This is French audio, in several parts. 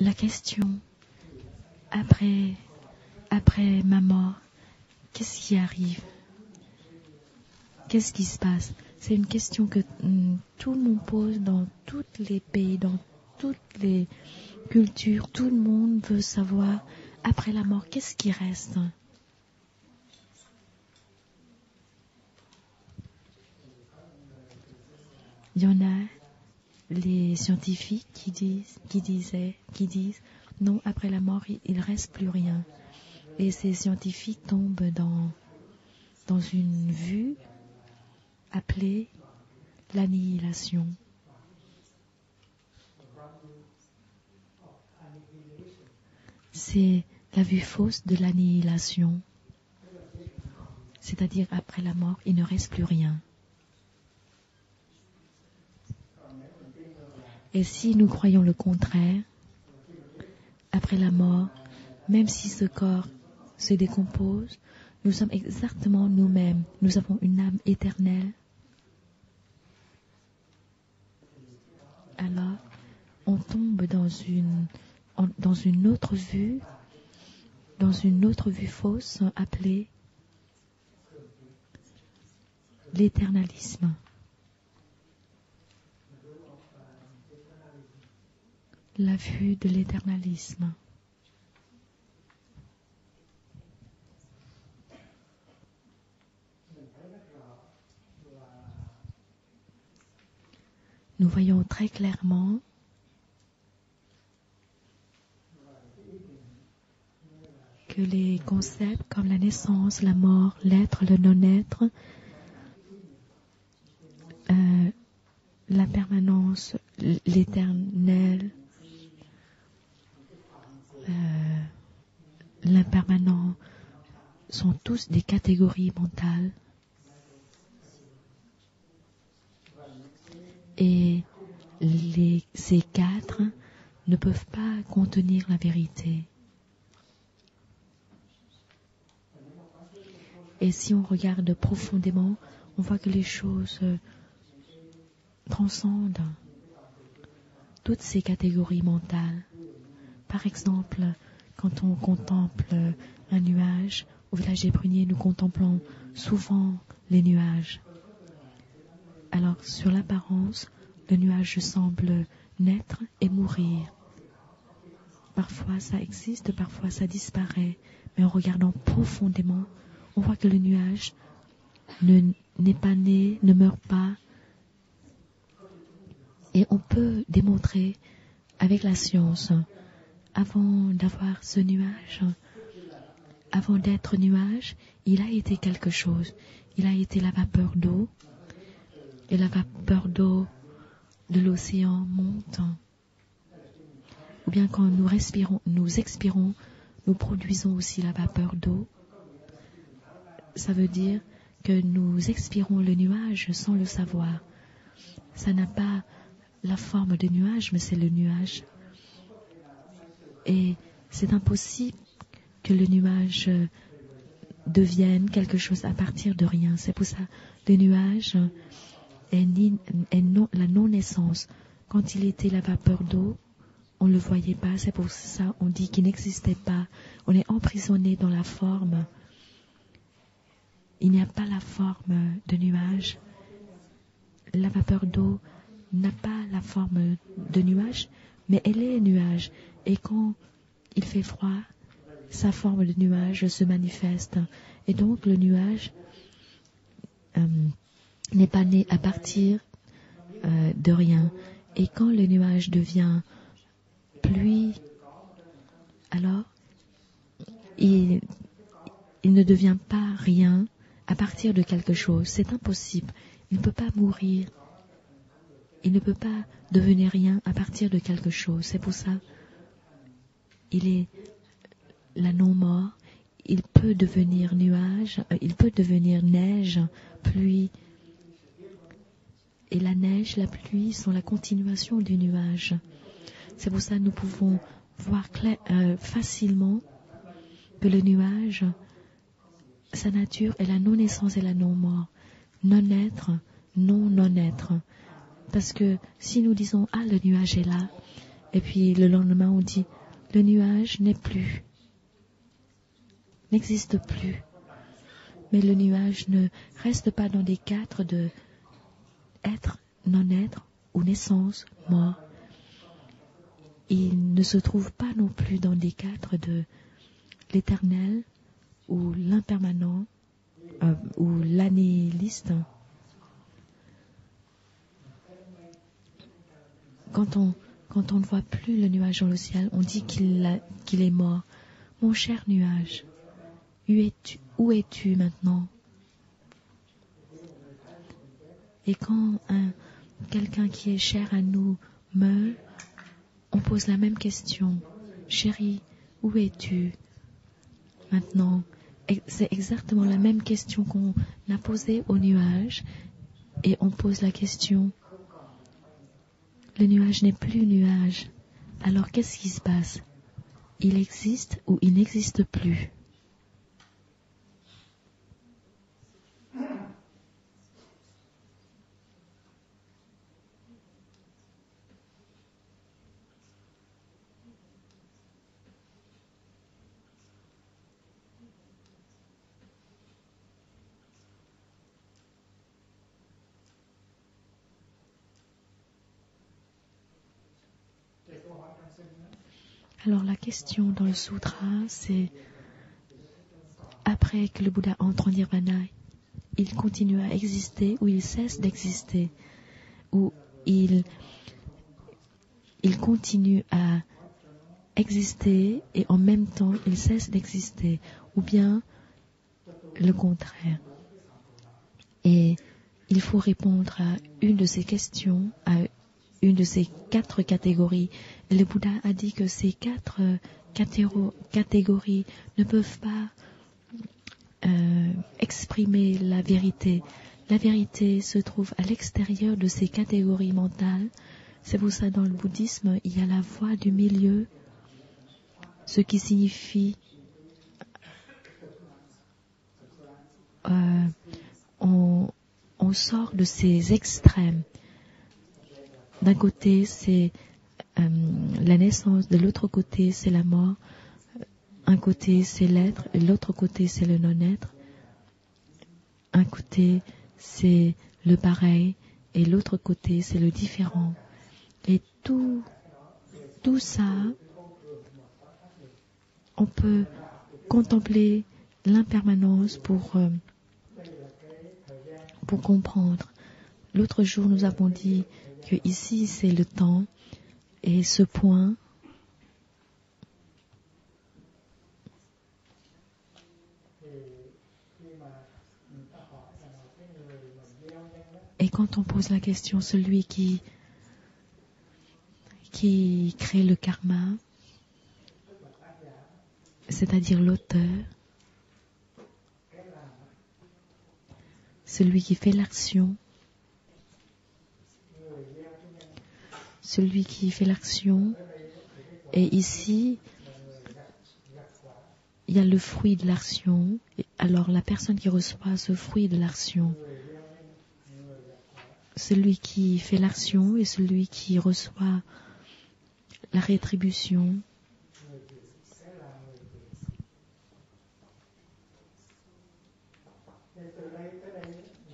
La question, après, après ma mort, qu'est-ce qui arrive? Qu'est-ce qui se passe? C'est une question que hum, tout le monde pose dans tous les pays, dans toutes les cultures. Tout le monde veut savoir, après la mort, qu'est-ce qui reste? Il y en a les scientifiques qui disent, disaient, qui disent, non, après la mort, il, il reste plus rien. Et ces scientifiques tombent dans, dans une vue appelée l'annihilation. C'est la vue fausse de l'annihilation. C'est-à-dire, après la mort, il ne reste plus rien. Et si nous croyons le contraire, après la mort, même si ce corps se décompose, nous sommes exactement nous-mêmes. Nous avons une âme éternelle. Alors, on tombe dans une, en- dans une autre vue, dans une autre vue fausse appelée l'éternalisme. La vue de l'éternalisme. Nous voyons très clairement que les concepts comme la naissance, la mort, l'être, le non-être, euh, la permanence, l'éternel, euh, l'impermanent sont tous des catégories mentales. Et ces quatre ne peuvent pas contenir la vérité. Et si on regarde profondément, on voit que les choses euh, transcendent toutes ces catégories mentales. Par exemple, quand on contemple un nuage, au village des pruniers, nous contemplons souvent les nuages. Alors, sur l'apparence, le nuage semble naître et mourir. Parfois ça existe, parfois ça disparaît, mais en regardant profondément, on voit que le nuage ne- n'est pas né, ne meurt pas. Et on peut démontrer avec la science, avant d'avoir ce nuage, avant d'être nuage, il a été quelque chose. Il a été la vapeur d'eau, et la vapeur d'eau de l'océan monte. Ou bien quand nous respirons, nous expirons, nous produisons aussi la vapeur d'eau. Ça veut dire que nous expirons le nuage sans le savoir. Ça n'a pas la forme de nuage, mais c'est le nuage. Et c'est impossible que le nuage euh, devienne quelque chose à partir de rien. C'est pour ça le nuage est, la non-naissance. Quand il était la vapeur d'eau, on ne le voyait pas. C'est pour ça on dit qu'il n'existait pas. On est emprisonné dans la forme. Il n'y a pas la forme de nuage. La vapeur d'eau n'a pas la forme de nuage, mais elle est nuage. Et quand il fait froid, sa forme de nuage se manifeste. Et donc le nuage euh, n'est pas né à partir euh, de rien. Et quand le nuage devient pluie, alors il, il ne devient pas rien à partir de quelque chose. C'est impossible. Il ne peut pas mourir. Il ne peut pas devenir rien à partir de quelque chose. C'est pour ça il est la non-mort. Il peut devenir nuage, euh, il peut devenir neige, pluie. Et la neige, la pluie sont la continuation du nuage. C'est pour ça que nous pouvons voir euh, facilement que le nuage, sa nature est la non-naissance et la non-mort. Non-être, non-non-être. Parce que si nous disons ah le nuage est là, et puis le lendemain on dit le nuage n'est plus, n'existe plus. Mais le nuage ne reste pas dans des cadres de être, non-être ou naissance, mort. Il ne se trouve pas non plus dans des cadres de l'éternel ou l'impermanent euh, ou l'annihiliste. Quand on, ne voit plus le nuage dans le ciel, on dit qu'il est mort. Mon cher nuage, où es-tu, maintenant? Et quand un, quelqu'un qui est cher à nous meurt, on pose la même question. Chérie, où es-tu maintenant? C'est exactement la même question qu'on a posée au nuage et on pose la question. Le nuage n'est plus nuage. Alors qu'est-ce qui se passe? Il existe ou il n'existe plus? Alors la question dans le sutra, c'est après que le Bouddha entre en nirvana, il continue à exister ou il cesse d'exister? Ou il, continue à exister et en même temps il cesse d'exister? Ou bien le contraire? Et il faut répondre à une de ces questions, une de ces quatre catégories. Le Bouddha a dit que ces quatre euh, catégories ne peuvent pas euh, exprimer la vérité. La vérité se trouve à l'extérieur de ces catégories mentales. C'est pour ça dans le bouddhisme, il y a la voie du milieu, ce qui signifie euh, on, on sort de ces extrêmes. D'un côté, c'est euh, la naissance, de l'autre côté, c'est la mort. Un côté, c'est l'être, et l'autre côté, c'est le non-être. Un côté, c'est le pareil, et l'autre côté, c'est le différent. Et tout, tout ça, on peut contempler l'impermanence pour, euh, pour comprendre. L'autre jour, nous avons dit que ici c'est le temps et ce point. Et quand on pose la question, celui qui, qui crée le karma, c'est-à-dire l'auteur, celui qui fait l'action, celui qui fait l'action. Et ici, il y a le fruit de l'action. Alors la personne qui reçoit ce fruit de l'action, celui qui fait l'action et celui qui reçoit la rétribution.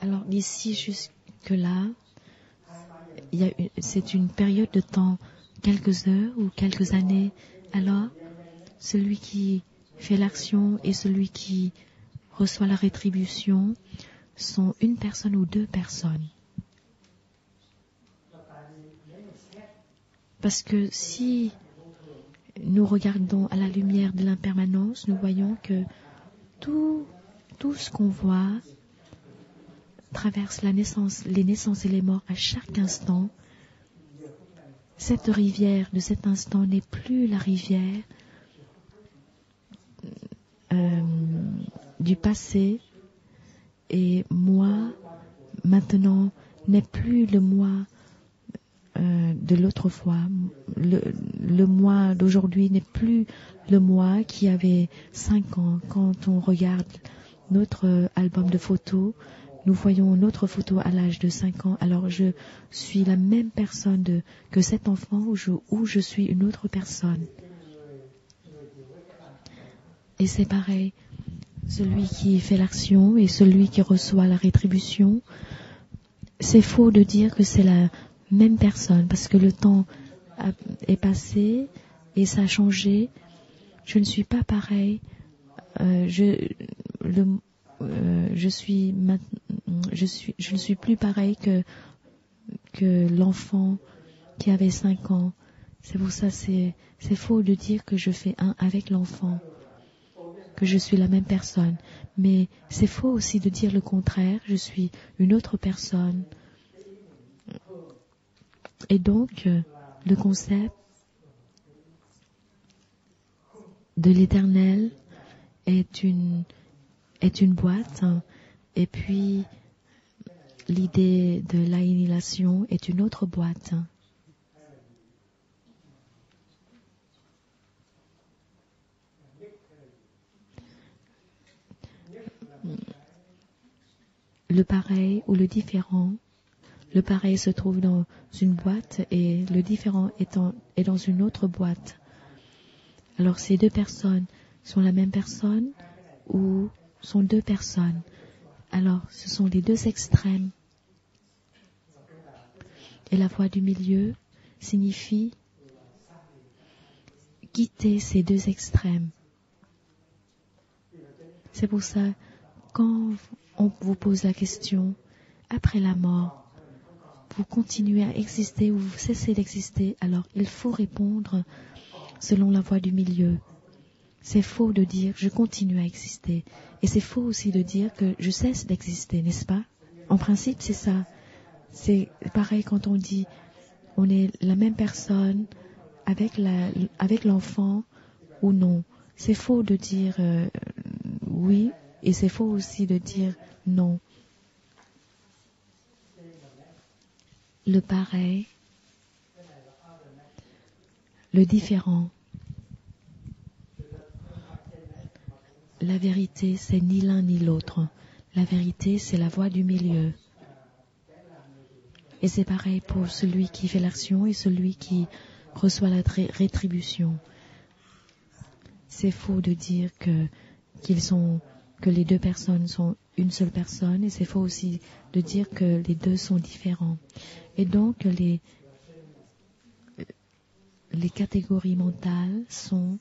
Alors d'ici jusque-là, c'est une période de temps, quelques heures ou quelques années. Alors, celui qui fait l'action et celui qui reçoit la rétribution sont une personne ou deux personnes. Parce que si nous regardons à la lumière de l'impermanence, nous voyons que tout, tout ce qu'on voit traverse la naissance, les naissances et les morts à chaque instant. Cette rivière de cet instant n'est plus la rivière euh, du passé et moi maintenant n'est plus le moi euh, de l'autre fois. Le, le moi d'aujourd'hui n'est plus le moi qui avait cinq ans. Quand on regarde notre album de photos, nous voyons notre photo à l'âge de 5 ans, alors je suis la même personne que cet enfant ou je, suis une autre personne. Et c'est pareil, celui qui fait l'action et celui qui reçoit la rétribution, c'est faux de dire que c'est la même personne parce que le temps est passé et ça a changé. Je ne suis pas pareil. Euh, euh, je suis je suis je ne suis plus pareil que que l'enfant qui avait cinq ans. C'est pour ça c'est c'est faux de dire que je fais un avec l'enfant, que je suis la même personne. Mais c'est faux aussi de dire le contraire. Je suis une autre personne. Et donc le concept de l'éternel est une est une boîte hein, et puis l'idée de l'annihilation est une autre boîte. Hein. Le pareil ou le différent. Le pareil se trouve dans une boîte et le différent est, est dans une autre boîte. Alors ces deux personnes sont la même personne ou sont deux personnes. Alors, ce sont les deux extrêmes. Et la voie du milieu signifie quitter ces deux extrêmes. C'est pour ça, quand on vous pose la question, après la mort, vous continuez à exister ou vous cessez d'exister, alors il faut répondre selon la voie du milieu. C'est faux de dire je continue à exister. Et c'est faux aussi de dire que je cesse d'exister, n'est-ce pas? En principe, c'est ça. C'est pareil quand on dit on est la même personne avec la, avec l'enfant ou non. C'est faux de dire euh, oui et c'est faux aussi de dire non. Le pareil, le différent. La vérité, c'est ni l'un ni l'autre. La vérité, c'est la voie du milieu. Et c'est pareil pour celui qui fait l'action et celui qui reçoit la rétribution. C'est faux de dire que les deux personnes sont une seule personne et c'est faux aussi de dire que les deux sont différents. Et donc les catégories mentales sont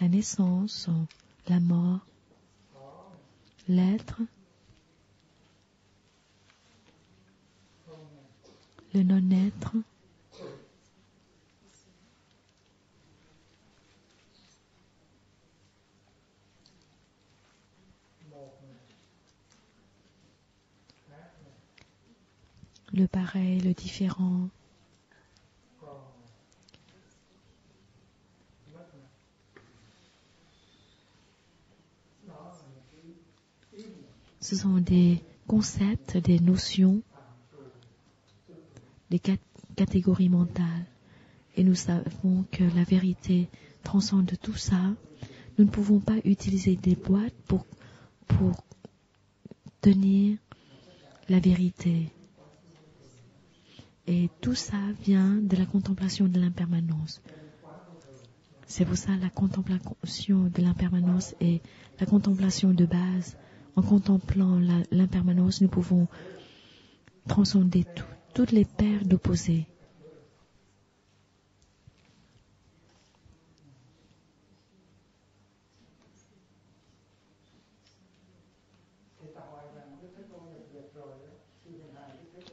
la naissance, la mort, l'être, le non-être, le pareil, le différent, ce sont des concepts, des notions, des catégories mentales. Et nous savons que la vérité transcende tout ça. Nous ne pouvons pas utiliser des boîtes pour, pour tenir la vérité. Et tout ça vient de la contemplation de l'impermanence. C'est pour ça la contemplation de l'impermanence est la contemplation de base en contemplant l'impermanence, nous pouvons transcender toutes les paires d'opposés.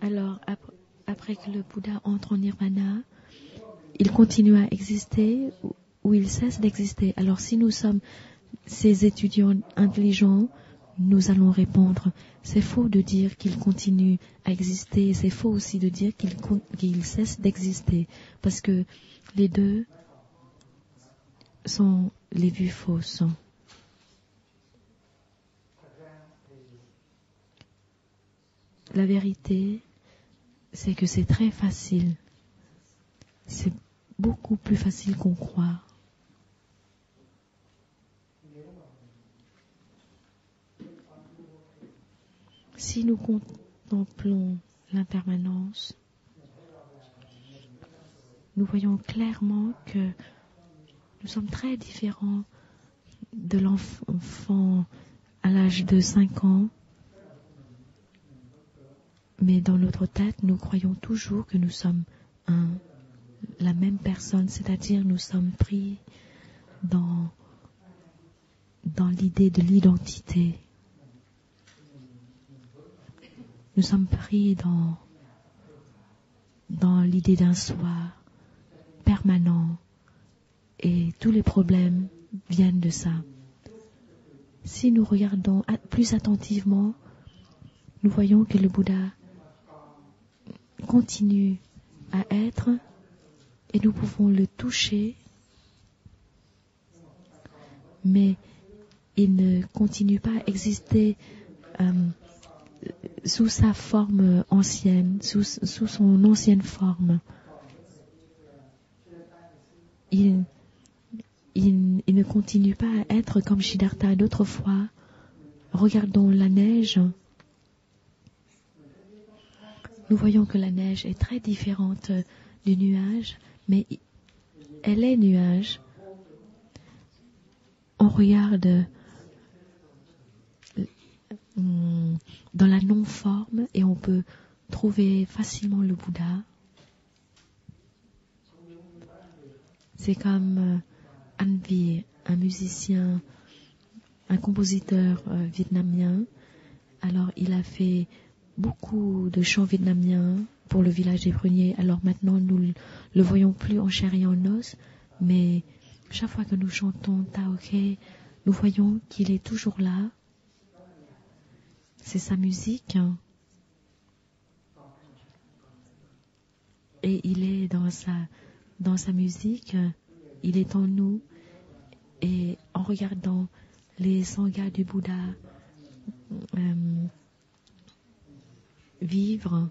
Alors, après que le Bouddha entre en nirvana, il continue à exister ou il cesse d'exister. Alors, si nous sommes ces étudiants intelligents, nous allons répondre, c'est faux de dire qu'il continue à exister, c'est faux aussi de dire qu'il cesse d'exister, parce que les deux sont les vues fausses. La vérité, c'est que c'est très facile. C'est beaucoup plus facile qu'on croit. Si nous contemplons l'impermanence, nous voyons clairement que nous sommes très différents de l'enfant à l'âge de 5 ans. Mais dans notre tête, nous croyons toujours que nous sommes la même personne, c'est-à-dire nous sommes pris dans, dans l'idée de l'identité. Nous sommes pris dans, dans l'idée d'un soi permanent et tous les problèmes viennent de ça. Si nous regardons plus attentivement, nous voyons que le Bouddha continue à être et nous pouvons le toucher, mais il ne continue pas à exister euh, sous sa forme ancienne, sous, son ancienne forme. Il, ne continue pas à être comme Siddhartha d'autrefois. Regardons la neige. Nous voyons que la neige est très différente du nuage, mais elle est nuage. On regarde dans la non-forme et on peut trouver facilement le Bouddha. C'est comme Anvi, un musicien, un compositeur euh, vietnamien. Alors il a fait beaucoup de chants vietnamiens pour le village des pruniers. Alors maintenant nous le voyons plus en chair et en os, mais chaque fois que nous chantons Taoke, nous voyons qu'il est toujours là. C'est sa musique. Et il est dans sa, musique, il est en nous. Et en regardant les sanghas du Bouddha euh, vivre,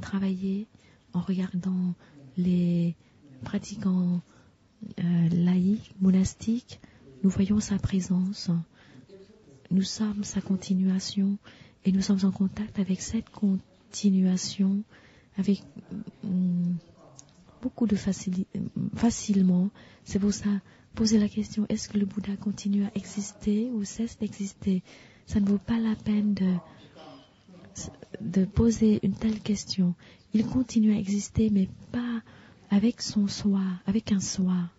travailler, en regardant les pratiquants euh, laïcs, monastiques, nous voyons sa présence. Nous sommes sa continuation et nous sommes en contact avec cette continuation, avec hum, beaucoup de facilité, facilement. C'est pour ça, poser la question, est-ce que le Bouddha continue à exister ou cesse d'exister? Ça ne vaut pas la peine de poser une telle question. Il continue à exister, mais pas avec son soi, avec un soi.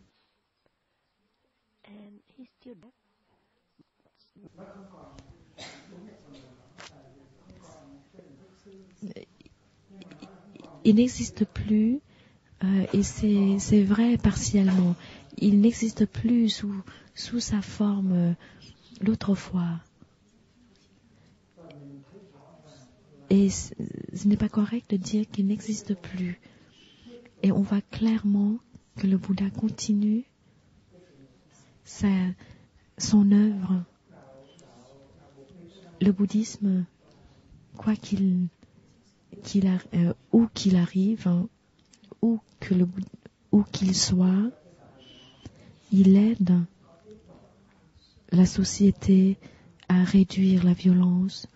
Il n'existe plus, euh, et c'est vrai partiellement, il n'existe plus sous, sa forme euh, l'autrefois. Et ce n'est pas correct de dire qu'il n'existe plus. Et on voit clairement que le Bouddha continue sa, son œuvre. Le bouddhisme, quoi qu'il euh, où qu'il arrive, hein, où qu'il soit, il aide la société à réduire la violence,